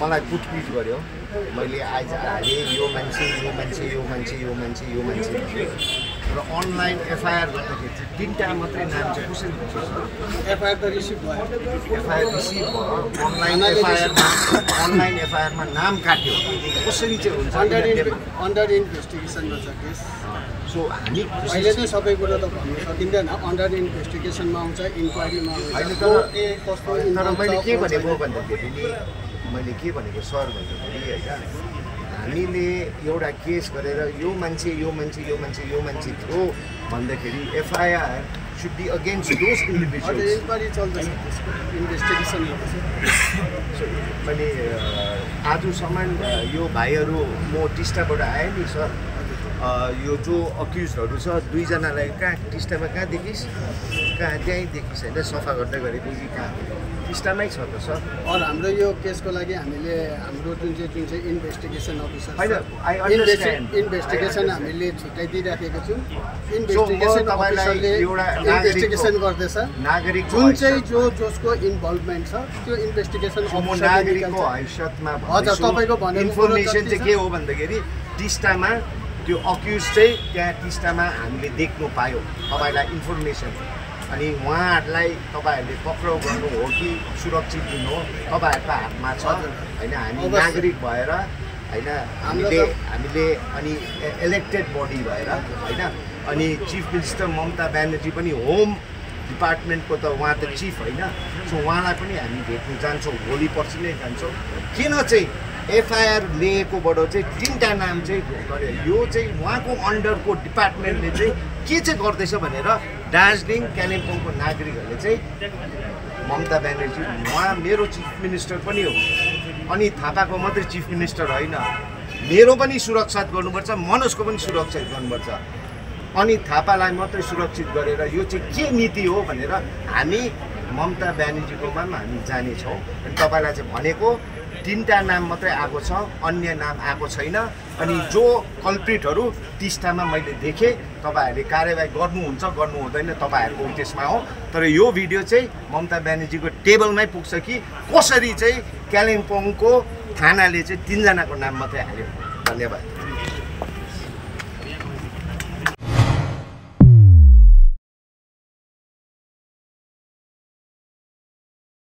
मलाई कुटपिट गर्यो। मैले आज हालेँ यो मान्छे यो मान्छे यो मान्छे यो मान्छे यो मान्छे। र अनलाइन एफआइआर गर्दाखेरि चाहिँ तिनवटा मात्रै नाम चाहिँ कसरी हुन्छ? एफआइआर त रिसिभ भयो। एफआइआर रिसिभ भयो। अनलाइन एफआइआरमा अनलाइन एफआइआरमा नाम काट्यो। कसरी चाहिँ हुन्छ? अन्डर इन्भेस्टिगेसनमा छ केस। सो हामी अहिले चाहिँ सबै कुरो त भन्नु सकिँदैन। अन्डर इन्भेस्टिगेसनमा आउँछ इन्क्वायरीमा आउँछ। तर के कस्तो तर मैले के भनेको। भन्दाखेरि नि मैले के भनेको सर भन्दाखेरि होइन हामीले एउटा केस गरेर यो मान्छे यो मान्छे यो मान्छे यो मान्छे थियो भन्दाखेरि FIR should be against those individuals investigation मैले आजसम्म यो भाइहरू म टिस्टाबाट आएँ नि सर। यो जो अक्युजहरू छ दुईजनालाई कहाँ टिस्टामा कहाँ देखिस्? कहाँ त्यहीँ देखिस् होइन? सफा गर्दै गरेपछि कहाँ टिस्टामै छ त सर? अरू हाम्रो यो केसको लागि हामीले हाम्रो जुन चाहिँ जुन चाहिँ इन्भेस्टिगेसन अफिसर. इन्भेस्टिगेसन. हामीले छुट्याइदिइराखेको छौँ। इन्भेस्टिगेसन अफिसरले एउटा इन्भेस्टिगेसन गर्दैछ। नागरिक जुन चाहिँ जो जसको इन्भल्भमेन्ट छ त्यो इन्भेस्टिगेसन नागरिकको हैसियतमा हजुर, तपाईँको कुरो इन्फर्मेसन चाहिँ के हो भन्दाखेरि टिस्टामा त्यो अक्युज चाहिँ त्यहाँ टिस्टामा हामीले देख्नु पायौँ। तपाईँलाई इन्फर्मेसन अनि उहाँहरूलाई तपाईँहरूले पक्राउ गर्नु हो कि सुरक्षित दिनु हो? तपाईँहरूको हातमा छ। होइन हामी। नागरिक भएर होइन हामीले हामीले अनि इलेक्टेड बडी भएर होइन अनि चिफ मिनिस्टर ममता ब्यानर्जी पनि होम डिपार्टमेन्टको त उहाँ त चिफ होइन। सो उहाँलाई पनि हामी भेट्नु जान्छौँ भोलि पर्सि नै जान्छौँ। किन चाहिँ एफआइआर लिएकोबाट चाहिँ तिनवटा नाम चाहिँ यो चाहिँ उहाँको अन्डरको डिपार्टमेन्टले चाहिँ के चाहिँ गर्दैछ भनेर दार्जिलिङ कालिम्पोङको नागरिकहरूले चाहिँ ममता ब्यानर्जी उहाँ मेरो चिफ मिनिस्टर पनि हो। अनि थापाको मात्रै चिफ मिनिस्टर होइन। मेरो पनि सुरक्षा गर्नुपर्छ मनोजको पनि सुरक्षा गर्नुपर्छ। अनि थापालाई मात्रै सुरक्षित गरेर यो चाहिँ के नीति हो भनेर हामी ममता ब्यानर्जीकोमा पनि हामी जानेछौँ अनि तपाईँलाई चाहिँ भनेको तिनवटा नाम मात्रै आएको छ अन्य नाम आएको छैन। अनि जो कल्प्रिटहरू टिस्टामा मैले देखेँ तपाईँहरूले कारवाही गर्नुहुन्छ गर्नु हुँदैन तपाईँहरूको त्यसमा हो। तर यो भिडियो चाहिँ ममता ब्यानर्जीको टेबलमै पुग्छ कि कसरी चाहिँ कालिम्पोङको थानाले चाहिँ तिनजनाको नाम मात्रै हाल्यो। धन्यवाद।